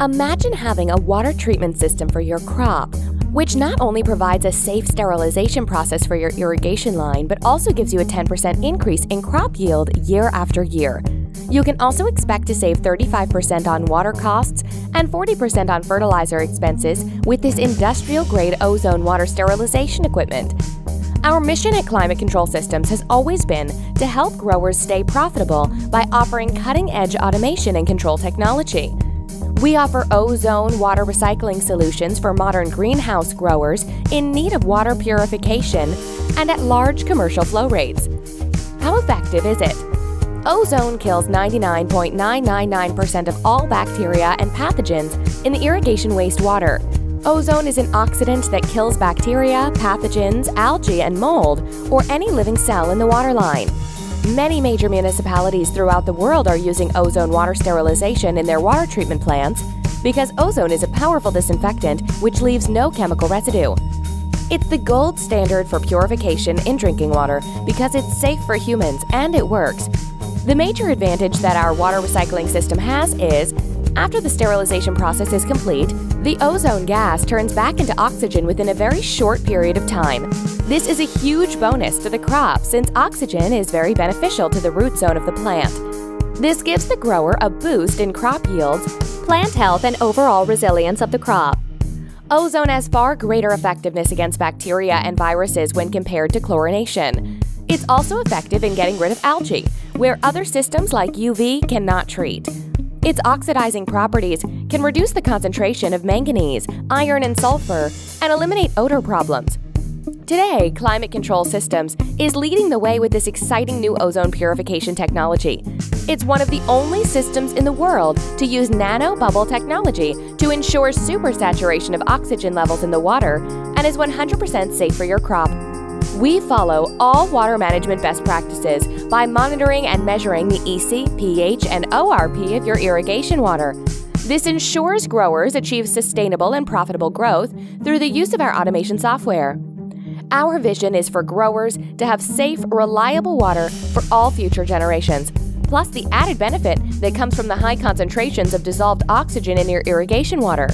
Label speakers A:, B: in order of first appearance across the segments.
A: Imagine having a water treatment system for your crop, which not only provides a safe sterilization process for your irrigation line, but also gives you a 10% increase in crop yield year after year. You can also expect to save 35% on water costs and 40% on fertilizer expenses with this industrial grade ozone water sterilization equipment. Our mission at Climate Control Systems has always been to help growers stay profitable by offering cutting edge automation and control technology. We offer ozone water recycling solutions for modern greenhouse growers in need of water purification and at large commercial flow rates. How effective is it? Ozone kills 99.999% of all bacteria and pathogens in the irrigation wastewater. Ozone is an oxidant that kills bacteria, pathogens, algae, and mold, or any living cell in the water line. Many major municipalities throughout the world are using ozone water sterilization in their water treatment plants because ozone is a powerful disinfectant which leaves no chemical residue. It's the gold standard for purification in drinking water because it's safe for humans and it works. The major advantage that our water recycling system has is after the sterilization process is complete, the ozone gas turns back into oxygen within a very short period of time. This is a huge bonus to the crop since oxygen is very beneficial to the root zone of the plant. This gives the grower a boost in crop yields, plant health, and overall resilience of the crop. Ozone has far greater effectiveness against bacteria and viruses when compared to chlorination. It's also effective in getting rid of algae, where other systems like UV cannot treat. Its oxidizing properties can reduce the concentration of manganese, iron, and sulfur and eliminate odor problems. Today, Climate Control Systems is leading the way with this exciting new ozone purification technology. It's one of the only systems in the world to use nano bubble technology to ensure supersaturation of oxygen levels in the water and is 100% safe for your crop. We follow all water management best practices by monitoring and measuring the EC, pH, and ORP of your irrigation water. This ensures growers achieve sustainable and profitable growth through the use of our automation software. Our vision is for growers to have safe, reliable water for all future generations, plus the added benefit that comes from the high concentrations of dissolved oxygen in your irrigation water.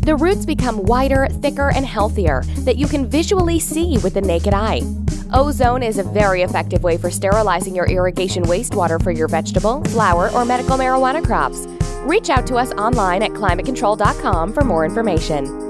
A: The roots become wider, thicker, and healthier that you can visually see with the naked eye. Ozone is a very effective way for sterilizing your irrigation wastewater for your vegetable, flower, or medical marijuana crops. Reach out to us online at climatecontrol.com for more information.